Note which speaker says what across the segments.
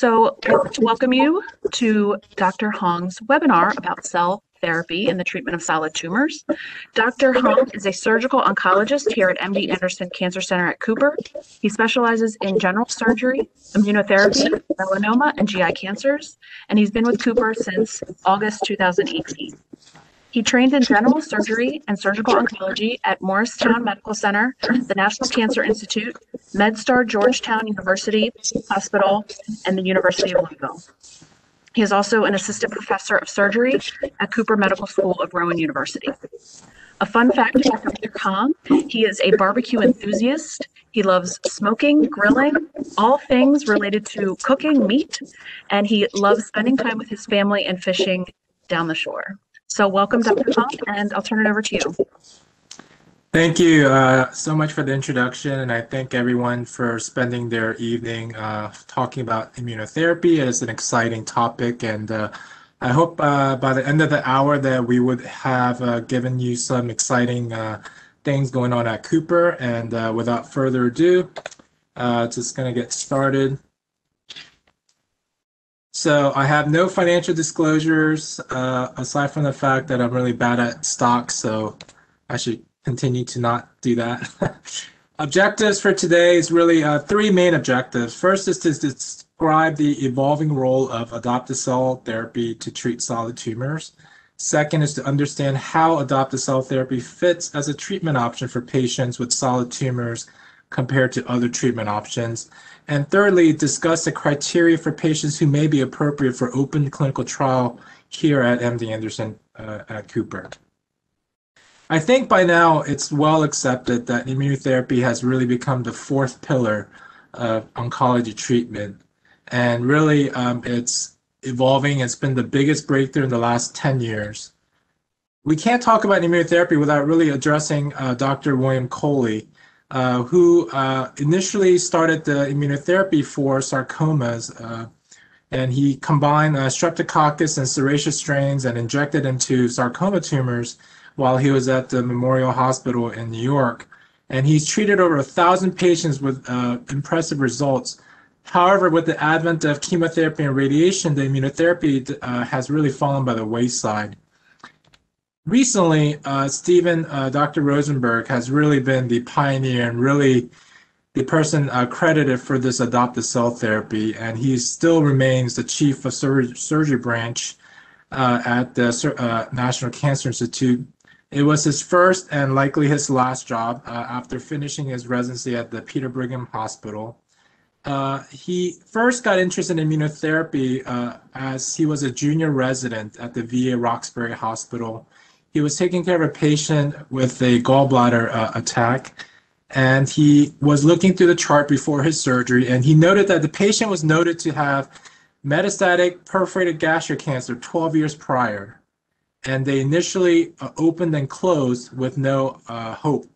Speaker 1: So to welcome you to Dr. Hong's webinar about cell therapy in the treatment of solid tumors. Dr. Hong is a surgical oncologist here at MD Anderson Cancer Center at Cooper. He specializes in general surgery, immunotherapy, melanoma, and GI cancers, and he's been with Cooper since August 2018. He trained in general surgery and surgical oncology at Morristown Medical Center, the National Cancer Institute, MedStar Georgetown University Hospital, and the University of Louisville. He is also an assistant professor of surgery at Cooper Medical School of Rowan University. A fun fact about Dr. Hong, he is a barbecue enthusiast. He loves smoking, grilling, all things related to cooking meat, and he loves spending time with his family and fishing down the shore. So welcome, Dr. Hong, and I'll turn it over to you.
Speaker 2: Thank you uh, so much for the introduction, and I thank everyone for spending their evening uh, talking about immunotherapy. It's an exciting topic, and uh, I hope uh, by the end of the hour that we would have uh, given you some exciting uh, things going on at Cooper. And without further ado, just going to get started. So I have no financial disclosures aside from the fact that I'm really bad at stocks, so I should continue to not do that. objectives for today is really uh, three main objectives. First is to describe the evolving role of adoptive cell therapy to treat solid tumors. Second is to understand how adoptive cell therapy fits as a treatment option for patients with solid tumors compared to other treatment options. And thirdly, discuss the criteria for patients who may be appropriate for open clinical trial here at MD Anderson uh, at Cooper. I think by now it's well accepted that immunotherapy has really become the fourth pillar of oncology treatment. And really, um, it's evolving. It's been the biggest breakthrough in the last 10 years. We can't talk about immunotherapy without really addressing uh, Dr. William Coley, uh, who uh, initially started the immunotherapy for sarcomas. Uh, and he combined uh, streptococcus and serratia strains and injected into sarcoma tumors while he was at the Memorial Hospital in New York. And he's treated over a thousand patients with uh, impressive results. However, with the advent of chemotherapy and radiation, the immunotherapy uh, has really fallen by the wayside. Recently, uh, Stephen, uh, Dr. Rosenberg, has really been the pioneer and really the person uh, credited for this adoptive cell therapy, and he still remains the chief of sur surgery branch uh, at the uh, National Cancer Institute it was his first and likely his last job uh, after finishing his residency at the Peter Brigham Hospital. Uh, he first got interested in immunotherapy uh, as he was a junior resident at the VA Roxbury Hospital. He was taking care of a patient with a gallbladder uh, attack, and he was looking through the chart before his surgery, and he noted that the patient was noted to have metastatic perforated gastric cancer 12 years prior and they initially uh, opened and closed with no uh, hope.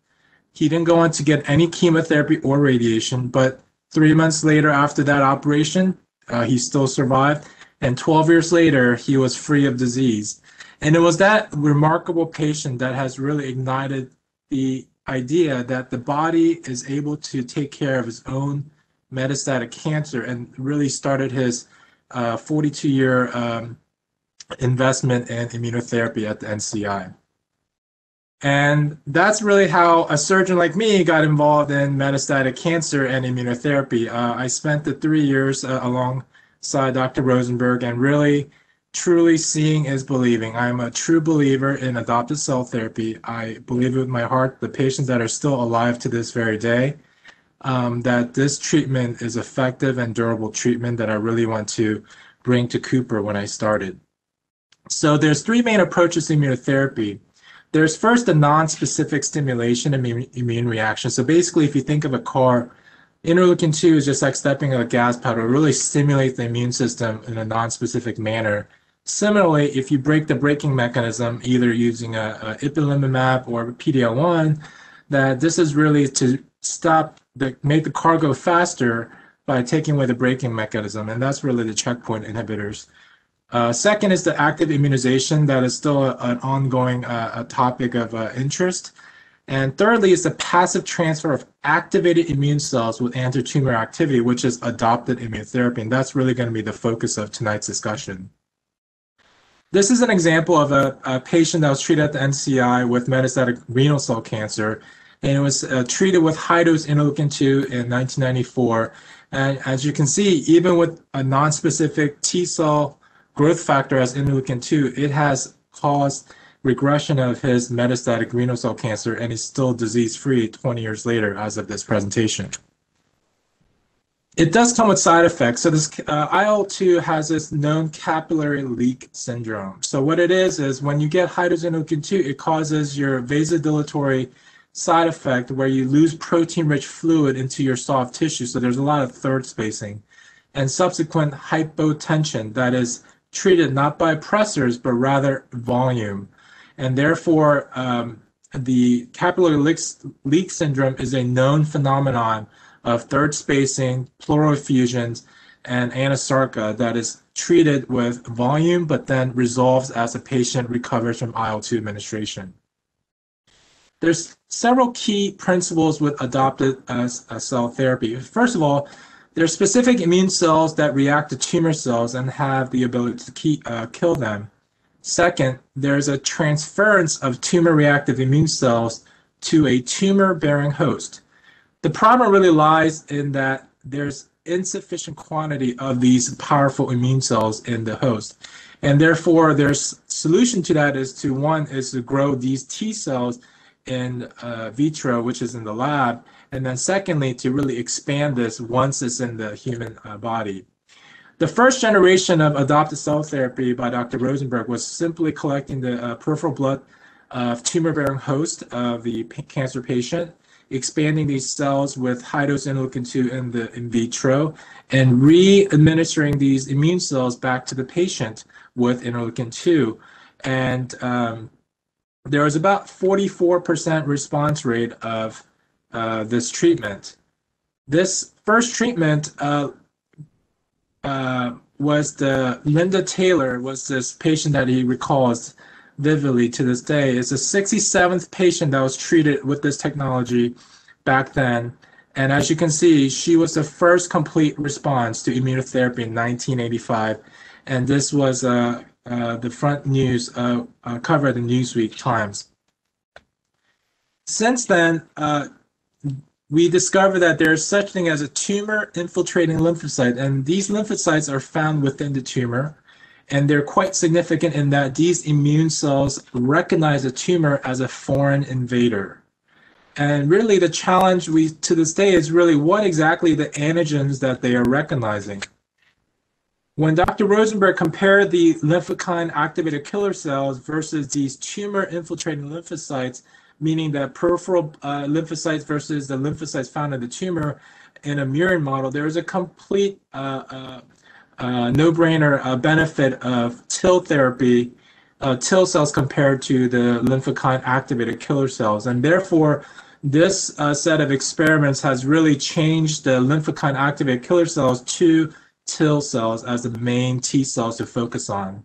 Speaker 2: He didn't go on to get any chemotherapy or radiation, but three months later after that operation, uh, he still survived. And 12 years later, he was free of disease. And it was that remarkable patient that has really ignited the idea that the body is able to take care of its own metastatic cancer and really started his 42 uh, year um, investment in immunotherapy at the NCI. And that's really how a surgeon like me got involved in metastatic cancer and immunotherapy. Uh, I spent the three years uh, alongside Dr. Rosenberg and really, truly seeing is believing. I'm a true believer in adoptive cell therapy. I believe with my heart the patients that are still alive to this very day. Um, that this treatment is effective and durable treatment that I really want to bring to Cooper when I started. So there's three main approaches to immunotherapy. There's first a non-specific stimulation immune, immune reaction. So basically, if you think of a car, interleukin 2 is just like stepping on a gas pedal. It really stimulates the immune system in a non-specific manner. Similarly, if you break the braking mechanism, either using a, a ipilimumab or PD-L1, that this is really to stop the make the car go faster by taking away the braking mechanism, and that's really the checkpoint inhibitors. Uh, second is the active immunization that is still a, an ongoing uh, a topic of uh, interest. And thirdly is the passive transfer of activated immune cells with anti-tumor activity, which is adopted immunotherapy. And that's really going to be the focus of tonight's discussion. This is an example of a, a patient that was treated at the NCI with metastatic renal cell cancer. And it was uh, treated with high-dose interleukin-2 in 1994. And as you can see, even with a non-specific T cell growth factor as interleukin-2, it has caused regression of his metastatic renal cell cancer, and he's still disease-free 20 years later as of this presentation. It does come with side effects. So this uh, IL-2 has this known capillary leak syndrome. So what it is, is when you get high-dose interleukin-2, it causes your vasodilatory side effect where you lose protein-rich fluid into your soft tissue. So there's a lot of third spacing and subsequent hypotension that is treated not by pressors, but rather volume and therefore um, the capillary leak, leak syndrome is a known phenomenon of third spacing, pleural effusions, and anasarca that is treated with volume but then resolves as the patient recovers from IL-2 administration. There's several key principles with adopted as a cell therapy. First of all, there are specific immune cells that react to tumor cells and have the ability to keep, uh, kill them. Second, there's a transference of tumor-reactive immune cells to a tumor-bearing host. The problem really lies in that there's insufficient quantity of these powerful immune cells in the host. And therefore, there's solution to that is to one is to grow these T cells in uh, vitro, which is in the lab, and then secondly, to really expand this once it's in the human uh, body. The first generation of adoptive cell therapy by Dr. Rosenberg was simply collecting the uh, peripheral blood of tumor-bearing host of the cancer patient, expanding these cells with high-dose interleukin-2 in the in vitro, and re-administering these immune cells back to the patient with interleukin-2. And um, there was about 44% response rate of uh, this treatment. This first treatment uh, uh, was the Linda Taylor was this patient that he recalls vividly to this day. It's the 67th patient that was treated with this technology back then. And as you can see, she was the first complete response to immunotherapy in 1985. And this was uh, uh, the front news uh, uh cover of the Newsweek Times. Since then, uh, we discovered that there is such thing as a tumor infiltrating lymphocyte, and these lymphocytes are found within the tumor, and they're quite significant in that these immune cells recognize a tumor as a foreign invader. And really, the challenge we to this day is really what exactly the antigens that they are recognizing. When Dr. Rosenberg compared the lymphokine activated killer cells versus these tumor infiltrating lymphocytes, meaning that peripheral uh, lymphocytes versus the lymphocytes found in the tumor in a murine model, there is a complete uh, uh, uh no-brainer uh, benefit of TIL therapy, uh, TIL cells compared to the lymphokine activated killer cells. And therefore, this set of experiments has really changed the lymphokine activated killer cells to TIL cells as the main T cells to focus on.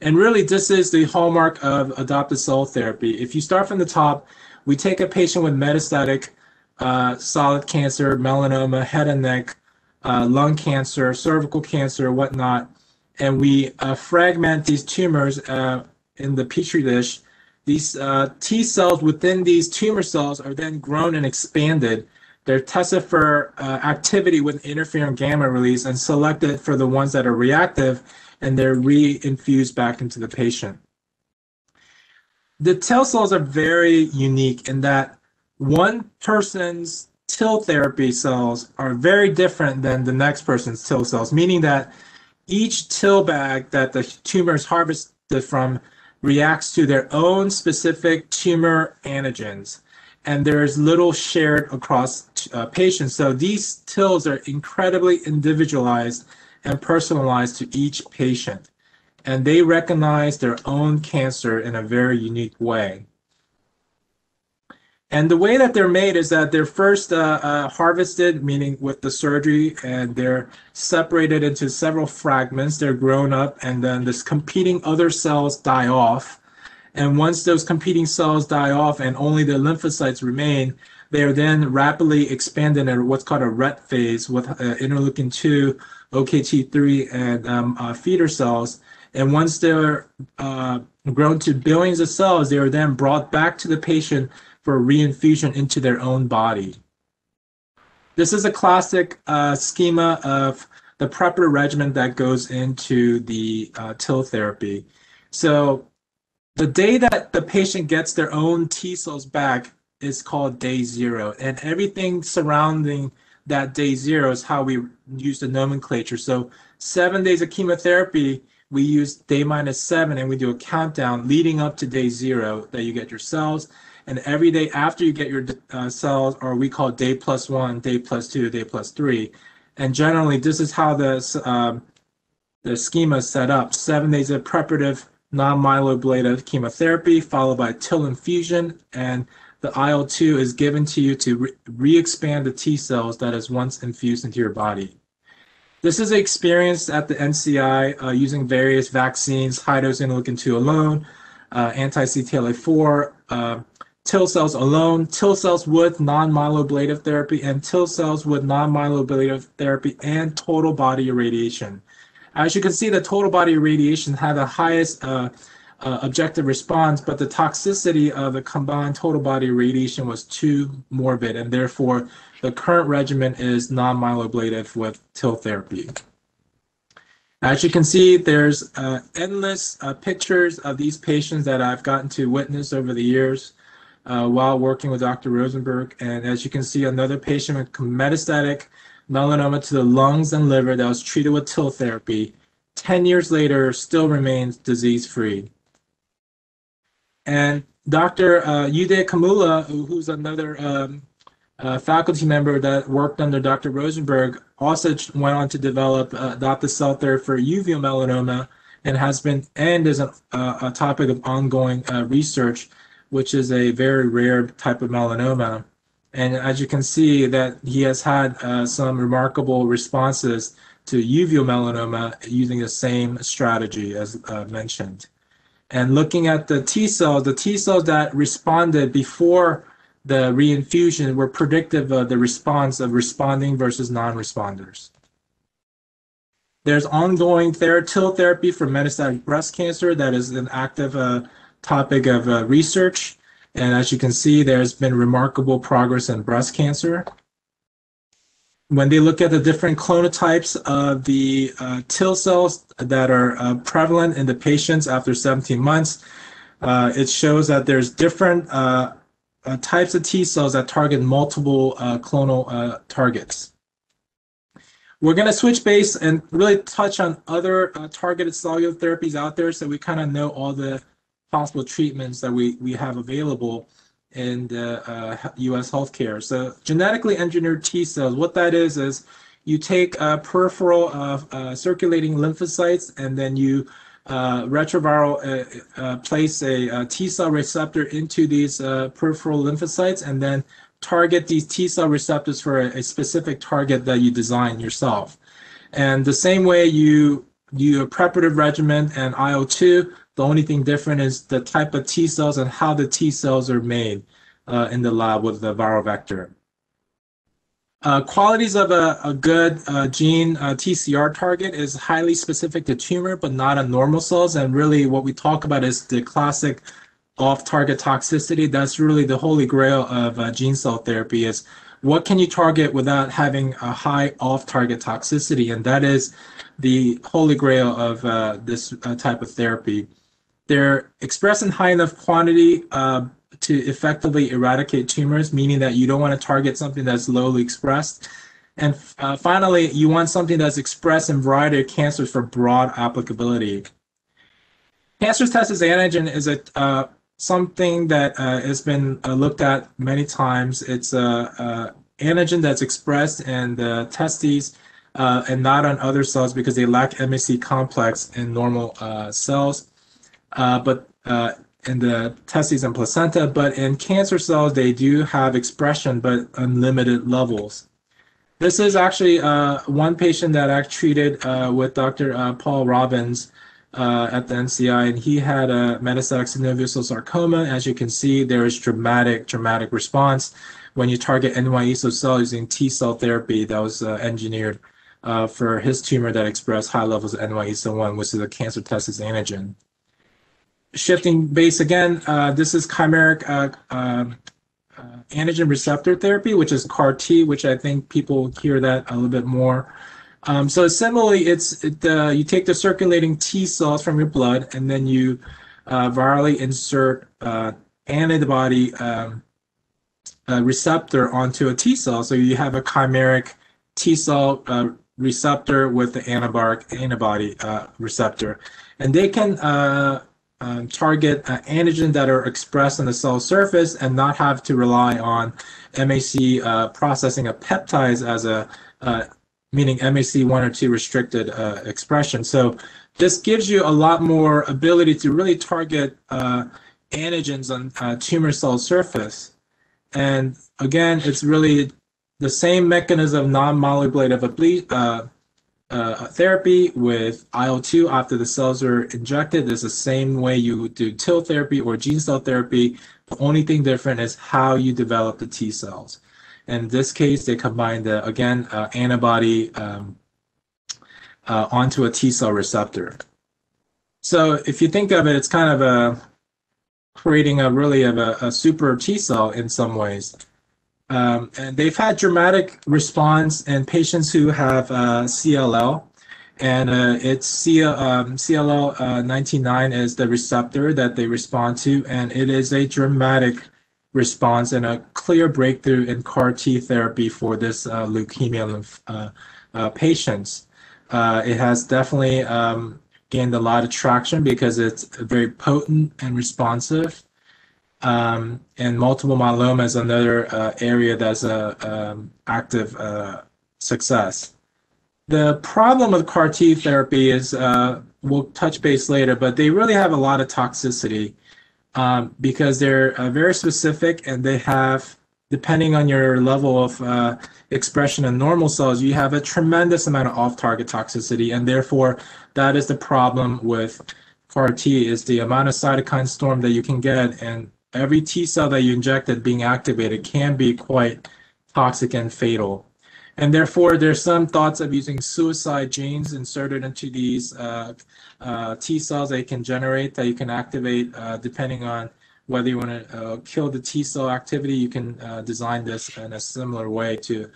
Speaker 2: And really, this is the hallmark of adoptive cell therapy. If you start from the top, we take a patient with metastatic uh, solid cancer, melanoma, head and neck, uh, lung cancer, cervical cancer, whatnot, and we uh, fragment these tumors uh, in the petri dish. These uh, T cells within these tumor cells are then grown and expanded. They're tested for uh, activity with interferon gamma release and selected for the ones that are reactive and they're reinfused back into the patient. The TIL cells are very unique in that one person's TIL therapy cells are very different than the next person's TIL cells, meaning that each TIL bag that the tumor is harvested from reacts to their own specific tumor antigens and there's little shared across uh, patients. So these TILs are incredibly individualized and personalized to each patient. And they recognize their own cancer in a very unique way. And the way that they're made is that they're first uh, uh, harvested, meaning with the surgery, and they're separated into several fragments. They're grown up, and then this competing other cells die off. And once those competing cells die off and only the lymphocytes remain, they are then rapidly expanded at what's called a REP phase with uh, interleukin 2, OKT3, and um, uh, feeder cells. And once they're uh, grown to billions of cells, they are then brought back to the patient for reinfusion into their own body. This is a classic uh, schema of the prepper regimen that goes into the uh, TIL therapy. So the day that the patient gets their own T cells back is called day zero, and everything surrounding that day zero is how we use the nomenclature. So seven days of chemotherapy, we use day minus seven, and we do a countdown leading up to day zero that you get your cells. And every day after you get your uh, cells, or we call day plus one, day plus two, day plus three. And generally, this is how the, um, the schema is set up. Seven days of preparative non-myeloablative chemotherapy, followed by TIL infusion, and the IL-2 is given to you to re-expand the T cells that is once infused into your body. This is experienced at the NCI uh, using various vaccines, high-dose interleukin-2 alone, uh, anti-CTLA-4, uh, TIL cells alone, TIL cells with non-myeloablative therapy, and TIL cells with non-myeloablative therapy and total body irradiation. As you can see, the total body irradiation had the highest uh, uh, objective response, but the toxicity of the combined total body irradiation was too morbid, and therefore the current regimen is non-myeloablative with TIL therapy. As you can see, there's uh, endless uh, pictures of these patients that I've gotten to witness over the years uh, while working with Dr. Rosenberg. And as you can see, another patient with metastatic melanoma to the lungs and liver that was treated with TIL therapy, 10 years later, still remains disease free. And Dr. Uh, Udai Kammula, who's another um, uh, faculty member that worked under Dr. Rosenberg, also went on to develop uh, adoptive cell therapy for uveal melanoma and has been and is a, a topic of ongoing uh, research which is a very rare type of melanoma. And as you can see that he has had uh, some remarkable responses to uveal melanoma using the same strategy as uh, mentioned. And looking at the T cells, the T cells that responded before the reinfusion were predictive of the response of responding versus non-responders. There's ongoing TIL therapy for metastatic breast cancer that is an active uh, topic of uh, research. And as you can see, there's been remarkable progress in breast cancer. When they look at the different clonotypes of the uh, TIL cells that are uh, prevalent in the patients after 17 months, uh, it shows that there's different uh, uh, types of T cells that target multiple clonal targets. We're going to switch base and really touch on other targeted cellular therapies out there so we kind of know all the possible treatments that we, we have available in the uh, U.S. healthcare. So genetically engineered T cells, what that is is you take uh, peripheral uh, circulating lymphocytes and then you uh, retroviral uh, uh, place a, a, T cell receptor into these peripheral lymphocytes and then target these T cell receptors for a, a specific target that you design yourself. And the same way you do a preparative regimen and IL-2, the only thing different is the type of T cells and how the T cells are made uh, in the lab with the viral vector. Uh, qualities of a, a good uh, gene uh, TCR target is highly specific to tumor, but not on normal cells. And really what we talk about is the classic off-target toxicity. That's really the holy grail of uh, gene cell therapy is what can you target without having a high off-target toxicity? And that is the holy grail of uh, this uh, type of therapy. They're expressed in high enough quantity uh, to effectively eradicate tumors, meaning that you don't want to target something that's lowly expressed. And uh, finally, you want something that's expressed in variety of cancers for broad applicability. Cancer testis antigen is a uh, something that uh, has been uh, looked at many times. It's a, a antigen that's expressed in the testes uh, and not on other cells because they lack MHC complex in normal uh, cells uh, but uh, in the testes and placenta, but in cancer cells, they do have expression, but unlimited levels. This is actually uh, one patient that I treated uh, with Dr. Uh, Paul Robbins uh, at the NCI, and he had a metastatic synovial sarcoma. As you can see, there is dramatic, dramatic response when you target NY-ESO cell using T cell therapy that was uh, engineered for his tumor that expressed high levels of NY-ESO1, which is a cancer testis antigen. Shifting base again, uh, this is chimeric uh, um, uh, antigen receptor therapy, which is CAR T, which I think people hear that a little bit more. Um, so similarly, it's it, uh, you take the circulating T cells from your blood, and then you uh, virally insert antibody um, receptor onto a T cell. So you have a chimeric T cell receptor with the antibody uh, receptor, and they can uh, um, target uh, antigen that are expressed on the cell surface and not have to rely on MHC uh, processing of peptides as a uh, meaning MHC one or two restricted uh, expression. So this gives you a lot more ability to really target antigens on tumor cell surface. And again, it's really the same mechanism, non-myeloablative uh, uh, therapy with IL-2 after the cells are injected is the same way you do TIL therapy or gene cell therapy. The only thing different is how you develop the T cells. In this case, they combine the, again, uh, antibody um, uh, onto a T cell receptor. So if you think of it, it's kind of a creating a really of a, a super T cell in some ways. Um, and they've had dramatic response in patients who have uh, CLL. And uh, it's C- um, CLL uh, 99 is the receptor that they respond to, and it is a dramatic response and a clear breakthrough in CAR T therapy for this uh, leukemia uh, uh, patients. it has definitely um, gained a lot of traction because it's very potent and responsive. Um, and multiple myeloma is another uh, area that's a um, active uh, success. The problem with CAR T therapy is uh, we'll touch base later, but they really have a lot of toxicity um, because they're uh, very specific and they have, depending on your level of uh, expression in normal cells, you have a tremendous amount of off-target toxicity, and therefore that is the problem with CAR T is the amount of cytokine storm that you can get and every T cell that you injected being activated can be quite toxic and fatal. And therefore, there's some thoughts of using suicide genes inserted into these uh, uh, T cells that you can generate that you can activate uh, depending on whether you want to uh, kill the T cell activity. You can uh, design this in a similar way to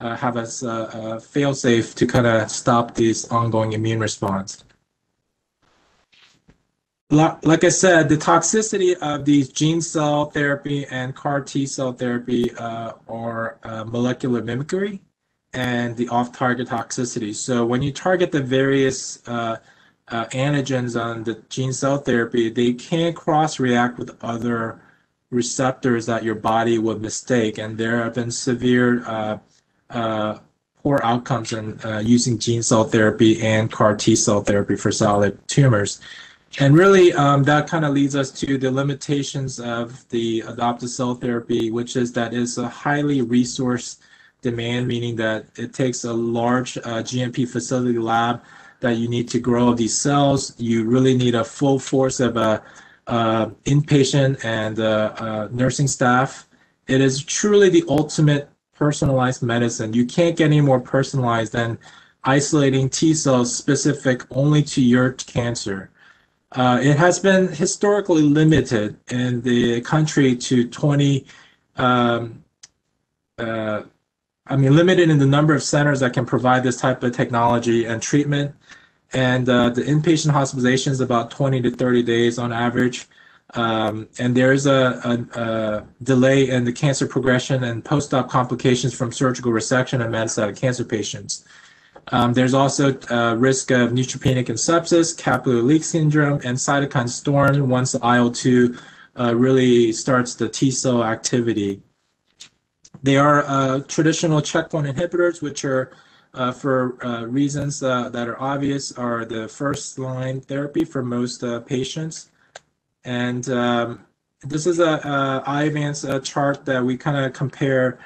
Speaker 2: uh, have a fail safe to kind of stop this ongoing immune response like I said, the toxicity of these gene cell therapy and CAR T cell therapy uh, are uh, molecular mimicry and the off-target toxicity. So when you target the various uh, uh antigens on the gene cell therapy, they can cross-react with other receptors that your body would mistake, and there have been severe uh, uh, poor outcomes in using gene cell therapy and CAR T cell therapy for solid tumors. And really, um, that kind of leads us to the limitations of the adoptive cell therapy, which is that it's a highly resource demand, meaning that it takes a large uh, GMP facility lab that you need to grow these cells. You really need a full force of a, uh, inpatient and uh, uh, nursing staff. It is truly the ultimate personalized medicine. You can't get any more personalized than isolating T cells specific only to your cancer. Uh, it has been historically limited in the country to 20, um, uh, I mean, limited in the number of centers that can provide this type of technology and treatment. And uh, the inpatient hospitalization is about 20 to 30 days on average. Um, and there is a, a, a, delay in the cancer progression and post-op complications from surgical resection in metastatic cancer patients. Um, there's also a risk of neutropenic and sepsis, capillary leak syndrome, and cytokine storm once the IL-2 uh, really starts the T cell activity. They are uh, traditional checkpoint inhibitors, which are, uh, for uh, reasons uh, that are obvious, are the first line therapy for most uh, patients. And um, this is a, a Iovance chart that we kind of compare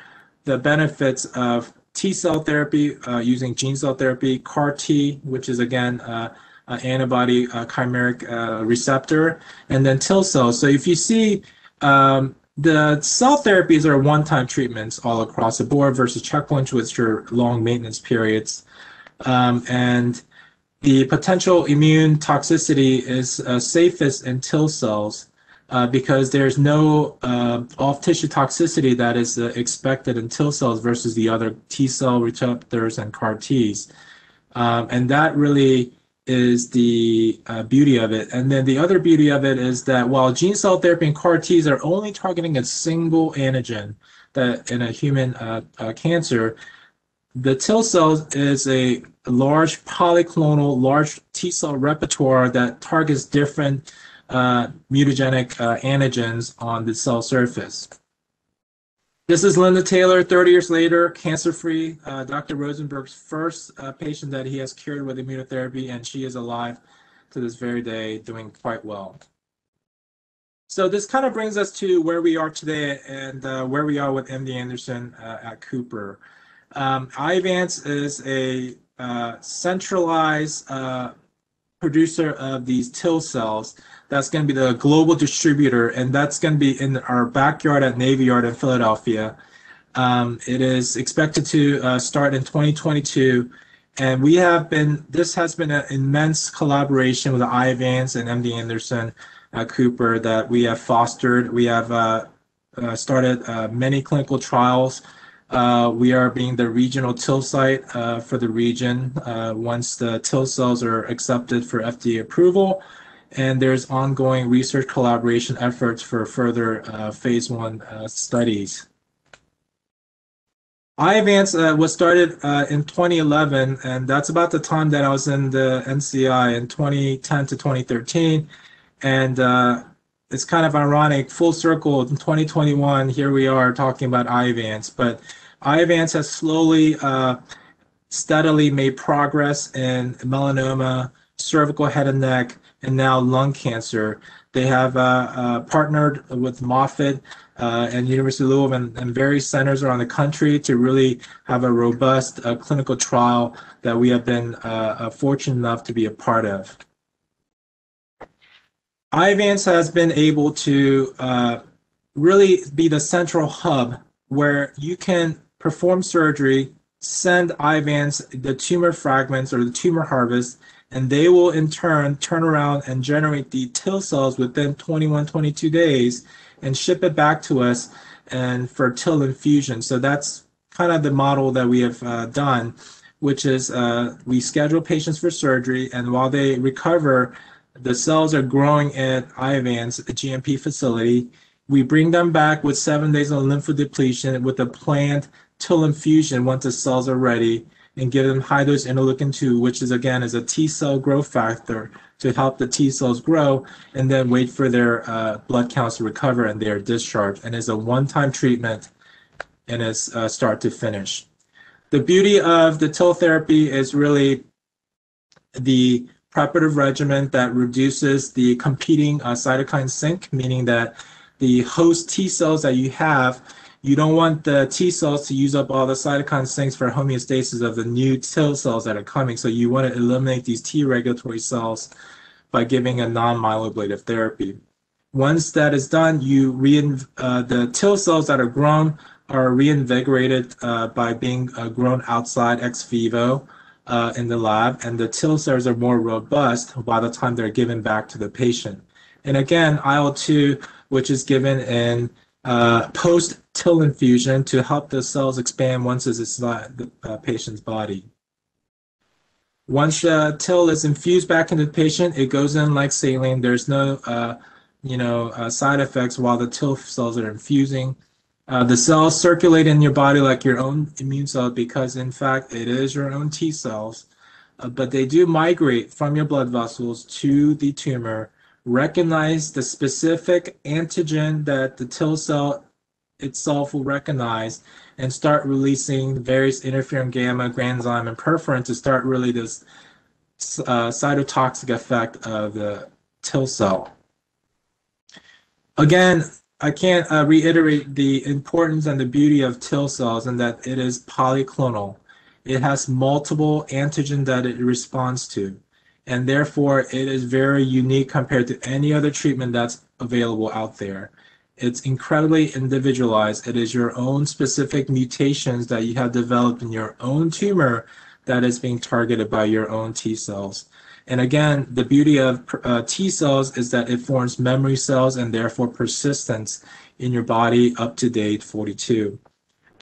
Speaker 2: the benefits of T cell therapy uh, using gene cell therapy, CAR T, which is again uh, antibody uh, chimeric uh, receptor, and then TIL cells. So if you see um, the cell therapies are one-time treatments all across the board versus checkpoints, which are long maintenance periods. Um, and the potential immune toxicity is uh, safest in TIL cells uh, because there's no uh, off-tissue toxicity that is uh, expected in TIL cells versus the other T cell receptors and CAR Ts. Um, and that really is the uh, beauty of it. And then the other beauty of it is that while gene cell therapy and CAR Ts are only targeting a single antigen that in a human uh, cancer, the TIL cells is a large polyclonal, large T cell repertoire that targets different mutagenic uh, antigens on the cell surface. This is Linda Taylor, 30 years later, cancer-free. Uh, Dr. Rosenberg's first uh, patient that he has cured with immunotherapy, and she is alive to this very day, doing quite well. So this kind of brings us to where we are today and uh, where we are with MD Anderson uh, at Cooper. Um, is a uh, centralized uh, producer of these TIL cells that's going to be the global distributor, and that's going to be in our backyard at Navy Yard in Philadelphia. Um, it is expected to uh, start in 2022, and we have been. This has been an immense collaboration with Iovance and MD Anderson at Cooper that we have fostered. We have uh, uh, started uh, many clinical trials. Uh, we are being the regional TIL site uh, for the region once the TIL cells are accepted for FDA approval and there's ongoing research collaboration efforts for further uh, phase one uh, studies. Iovance uh, was started uh, in 2011, and that's about the time that I was in the NCI in 2010 to 2013. And uh, it's kind of ironic, full circle in 2021, here we are talking about Iovance. But Iovance has slowly, uh, steadily made progress in melanoma, cervical head and neck, and now lung cancer. They have uh, uh, partnered with Moffitt uh, and University of Louisville and, and, various centers around the country to really have a robust uh, clinical trial that we have been uh, uh, fortunate enough to be a part of. Iovance has been able to really be the central hub where you can perform surgery, send Iovance the tumor fragments or the tumor harvest, and they will in turn turn around and generate the TIL cells within 21, 22 days and ship it back to us and for TIL infusion. So that's kind of the model that we have uh, done, which is uh, we schedule patients for surgery, and while they recover, the cells are growing at Iovance, a GMP facility. We bring them back with seven days of lymphodepletion with a planned TIL infusion once the cells are ready and give them high dose interleukin 2, which is again is a T cell growth factor to help the T cells grow and then wait for their uh, blood counts to recover and they are discharged and is a one-time treatment and is uh, start to finish. The beauty of the TIL therapy is really the preparative regimen that reduces the competing uh, cytokine sink, meaning that the host T cells that you have you don't want the T cells to use up all the cytokine sinks for homeostasis of the new TIL cells that are coming. So you want to eliminate these T regulatory cells by giving a non-myeloablative therapy. Once that is done, you rein, uh, the TIL cells that are grown are reinvigorated uh, by being uh, grown outside ex vivo uh, in the lab, and the TIL cells are more robust by the time they're given back to the patient. And again, IL-2, which is given in uh, post TIL infusion to help the cells expand once it's inside the uh, patient's body. Once the TIL is infused back into the patient, it goes in like saline. There's no, uh, you know, uh, side effects while the TIL cells are infusing. Uh, the cells circulate in your body like your own immune cells because, in fact, it is your own T cells. Uh, but they do migrate from your blood vessels to the tumor recognize the specific antigen that the TIL cell itself will recognize and start releasing various interferon gamma, granzyme, and perforin to start really this uh, cytotoxic effect of the TIL cell. Again, I can't uh, reiterate the importance and the beauty of TIL cells and that it is polyclonal. It has multiple antigen that it responds to. And therefore it is very unique compared to any other treatment that's available out there. It's incredibly individualized. It is your own specific mutations that you have developed in your own tumor that is being targeted by your own T cells. And again, the beauty of uh, T cells is that it forms memory cells and therefore persistence in your body up to day 42.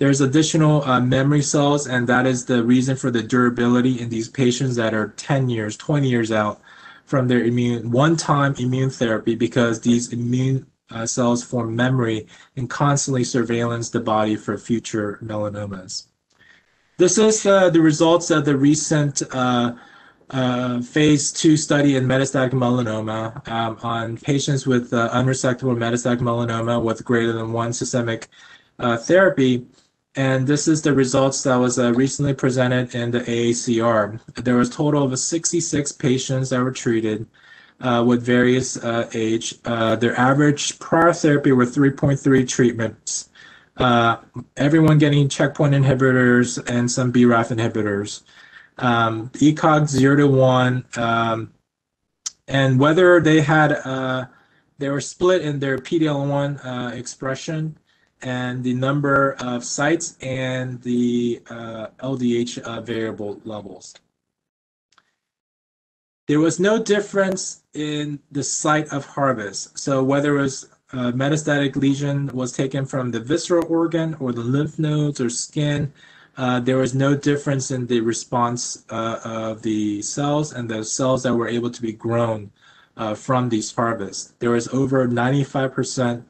Speaker 2: There's additional uh, memory cells, and that is the reason for the durability in these patients that are 10 years, 20 years out from their immune one-time immune therapy because these immune uh, cells form memory and constantly surveillance the body for future melanomas. This is uh, the results of the recent uh, uh, phase two study in metastatic melanoma um, on patients with uh, unresectable metastatic melanoma with greater than one systemic uh, therapy. And this is the results that was uh, recently presented in the AACR. There was a total of 66 patients that were treated uh, with various uh, age. their average prior therapy were 3.3 treatments. everyone getting checkpoint inhibitors and some BRAF inhibitors um, ECOG 0 to 1, um, and whether they had, uh, they were split in their PDL1 uh, expression and the number of sites and the uh, LDH uh, variable levels. There was no difference in the site of harvest. So whether it was a metastatic lesion was taken from the visceral organ or the lymph nodes or skin, uh, there was no difference in the response uh, of the cells and the cells that were able to be grown uh, from these harvests. There was over 95%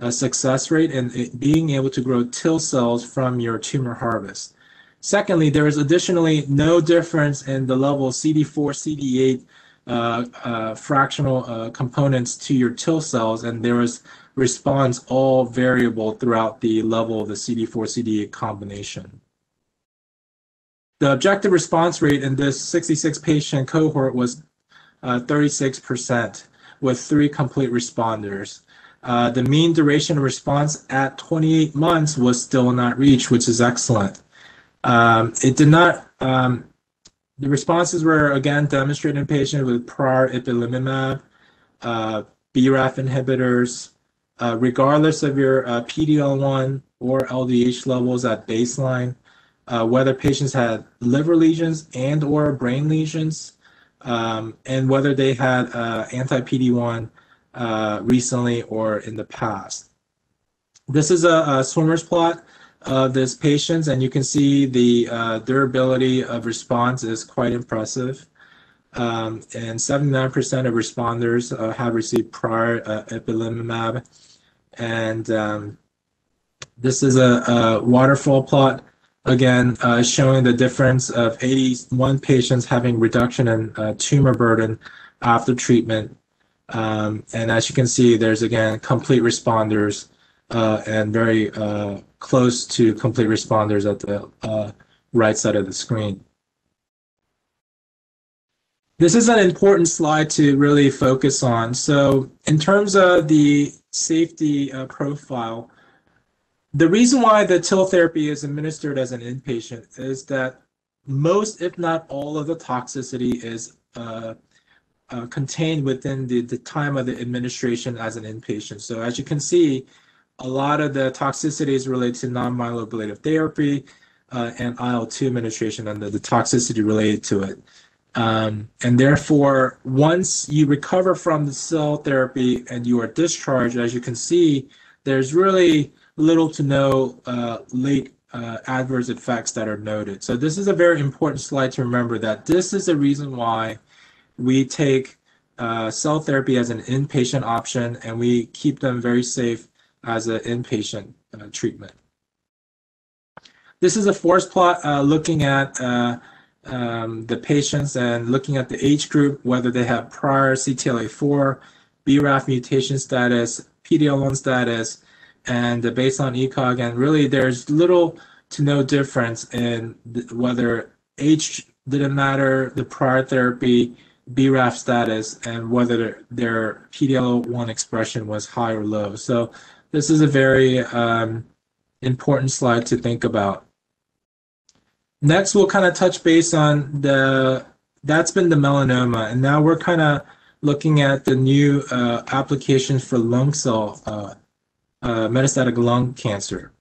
Speaker 2: uh, success rate in being able to grow TIL cells from your tumor harvest. Secondly, there is additionally no difference in the level of CD4, CD8 uh, uh, fractional components to your TIL cells, and there is response all variable throughout the level of the CD4, CD8 combination. The objective response rate in this 66 patient cohort was uh, 36% with three complete responders. Uh, the mean duration of response at 28 months was still not reached, which is excellent. Um, it did not, um, the responses were again demonstrated in patients with prior ipilimumab, uh, BRAF inhibitors, uh, regardless of your uh, PD-L1 or LDH levels at baseline uh, whether patients had liver lesions and or brain lesions, um, and whether they had uh, anti-PD-1 uh, recently or in the past. This is a, a, swimmer's plot of this patients, and you can see the uh, durability of response is quite impressive. Um, and 79% of responders uh, have received prior uh, ipilimumab. And um, this is a, a waterfall plot again uh, showing the difference of 81 patients having reduction in uh, tumor burden after treatment. Um, and as you can see, there's again complete responders uh, and very uh, close to complete responders at the uh, right side of the screen. This is an important slide to really focus on. So in terms of the safety profile, the reason why the TIL therapy is administered as an inpatient is that most, if not all, of the toxicity is uh, contained within the, the time of the administration as an inpatient. So as you can see, a lot of the toxicity is related to non-myeloablative therapy uh, and IL-2 administration and the, the toxicity related to it. Um, and therefore, once you recover from the cell therapy and you are discharged, as you can see, there's really little to no uh, late uh, adverse effects that are noted. So this is a very important slide to remember that this is the reason why we take uh, cell therapy as an inpatient option and we keep them very safe as an inpatient uh, treatment. This is a forest plot uh, looking at uh, um, the patients and looking at the age group, whether they have prior CTLA4, BRAF mutation status, PD-L1 status, and the baseline ECOG, and really there's little to no difference in whether age didn't matter, the prior therapy, BRAF status, and whether their PD-L1 expression was high or low. So this is a very um, important slide to think about. Next, we'll kind of touch base on the that's been the melanoma, and now we're kind of looking at the new uh, applications for lung cell uh, uh, metastatic lung cancer.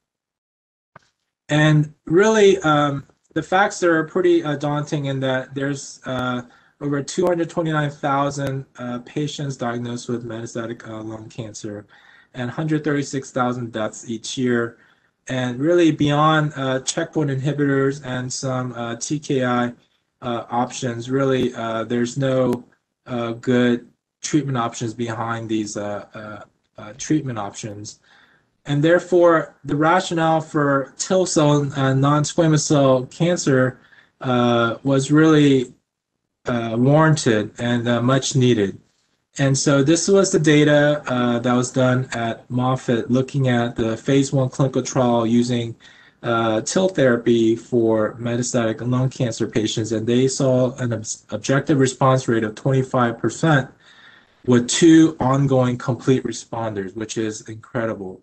Speaker 2: And really, um, the facts are pretty uh, daunting in that there's uh, over 229,000 uh, patients diagnosed with metastatic uh, lung cancer and 136,000 deaths each year. And really, beyond uh, checkpoint inhibitors and some uh, TKI options, really, there's no good treatment options behind these treatment options. And therefore, the rationale for TIL cell uh, non-squamous cell cancer uh, was really uh, warranted and uh, much needed. And so this was the data uh, that was done at Moffitt looking at the phase one clinical trial using uh, TIL therapy for metastatic lung cancer patients. And they saw an ob objective response rate of 25% with two ongoing complete responders, which is incredible.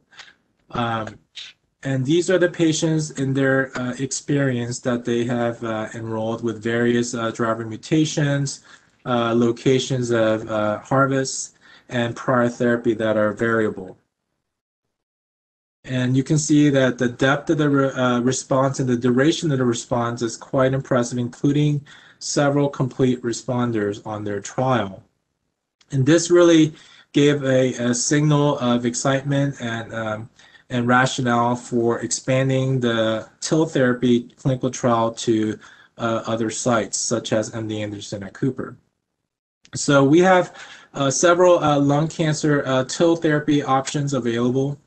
Speaker 2: Um, and these are the patients in their uh, experience that they have uh, enrolled with various uh, driver mutations, uh, locations of uh, harvest, and prior therapy that are variable. And you can see that the depth of the re response and the duration of the response is quite impressive, including several complete responders on their trial. And this really gave a, a signal of excitement and um, and rationale for expanding the TIL therapy clinical trial to uh, other sites, such as MD Anderson at Cooper. So we have uh, several uh, lung cancer uh, TIL therapy options available,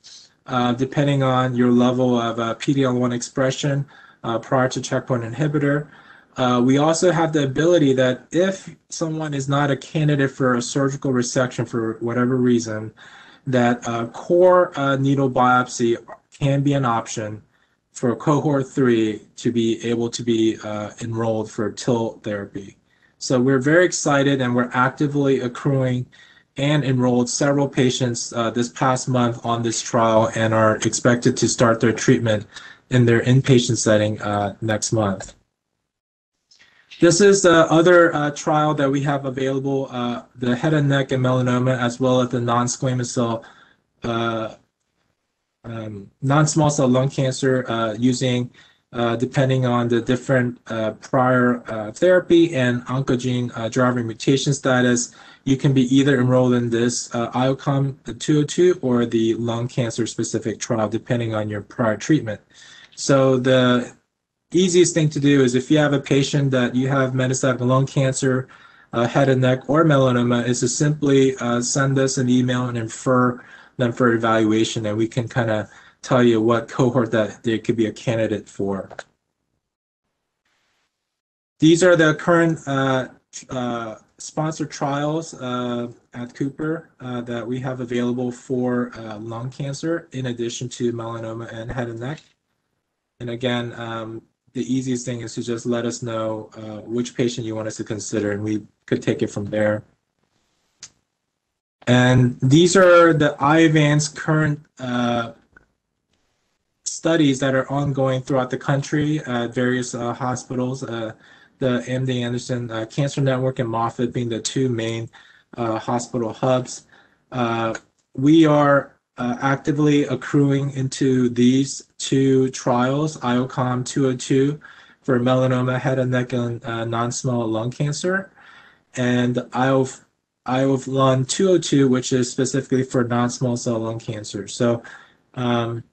Speaker 2: uh, depending on your level of uh, PD-L1 expression prior to checkpoint inhibitor. we also have the ability that if someone is not a candidate for a surgical resection for whatever reason, that uh, core uh, needle biopsy can be an option for cohort three to be able to be uh, enrolled for TIL therapy. So we're very excited and we're actively accruing and enrolled several patients uh, this past month on this trial and are expected to start their treatment in their inpatient setting uh, next month. This is the other uh, trial that we have available, uh, the head and neck and melanoma, as well as the non-squamous cell, uh, um, non-small cell lung cancer uh, using, uh, depending on the different uh, prior therapy and oncogene driver mutation status, you can be either enrolled in this IOCOM 202 or the lung cancer specific trial, depending on your prior treatment. So the easiest thing to do is if you have a patient that you have metastatic lung cancer, uh, head and neck, or melanoma, is to simply uh, send us an email and infer them for evaluation, and we can kind of tell you what cohort that they could be a candidate for. These are the current uh, uh sponsored trials uh, at Cooper uh, that we have available for lung cancer, in addition to melanoma and head and neck. And again, um, the easiest thing is to just let us know uh, which patient you want us to consider, and we could take it from there. And these are the Iovance current uh, studies that are ongoing throughout the country at various uh, hospitals. Uh, the MD Anderson uh, Cancer Network and Moffitt being the two main uh, hospital hubs. we are actively accruing into these two trials, IOCOM 202 for melanoma, head and neck, and uh, non-small lung cancer, and IOF, IOV-LUN 202, which is specifically for non-small cell lung cancer. So um,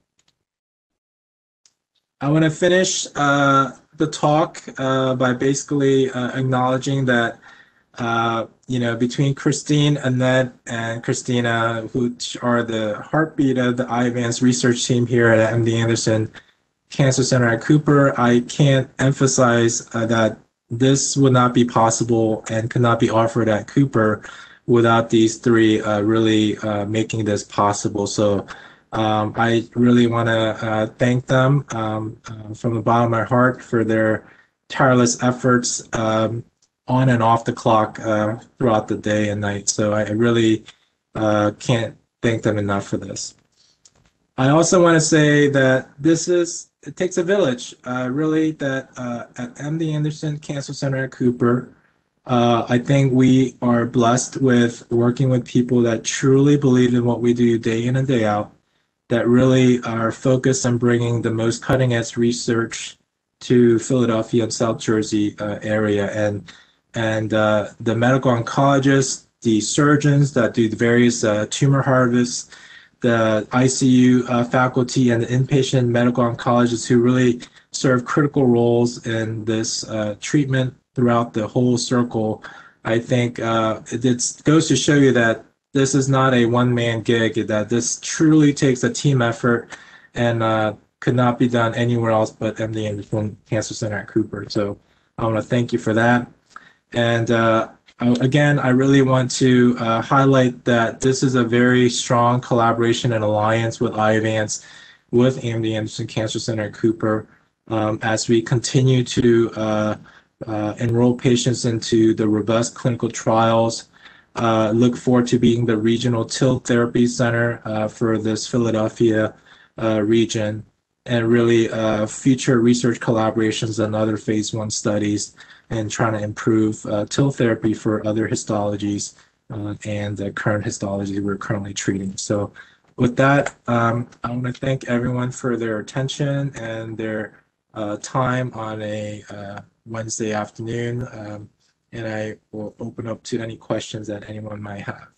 Speaker 2: I want to finish uh, the talk uh, by basically uh, acknowledging that uh, you know, between Christine, Annette, and Christina, who are the heartbeat of the Iovance research team here at MD Anderson Cancer Center at Cooper, I can't emphasize uh, that this would not be possible and could not be offered at Cooper without these three uh, really uh, making this possible. So um, I really want to uh, thank them um, uh, from the bottom of my heart for their tireless efforts. Um, on and off the clock uh, throughout the day and night. So I really uh, can't thank them enough for this. I also want to say that this is, it takes a village, uh, really, that uh, at MD Anderson Cancer Center at Cooper, Uh, I think we are blessed with working with people that truly believe in what we do day in and day out, that really are focused on bringing the most cutting edge research to Philadelphia and South Jersey uh, area, and and uh, the medical oncologists, the surgeons that do the various uh, tumor harvests, the ICU uh, faculty, and the inpatient medical oncologists who really serve critical roles in this uh, treatment throughout the whole circle. I think uh, it goes to show you that this is not a one-man gig, that this truly takes a team effort and uh, could not be done anywhere else but MD Anderson Cancer Center at Cooper. So I want to thank you for that. And uh, again, I really want to uh, highlight that this is a very strong collaboration and alliance with Iovance, with MD Anderson Cancer Center at Cooper, um, as we continue to uh, uh, enroll patients into the robust clinical trials. Uh, look forward to being the regional TIL therapy center uh, for this Philadelphia region and really future research collaborations and other phase one studies and trying to improve uh, TIL therapy for other histologies uh, and the current histology we're currently treating. So with that, um, I want to thank everyone for their attention and their uh, time on a uh, Wednesday afternoon. Um, and I will open up to any questions that anyone might have.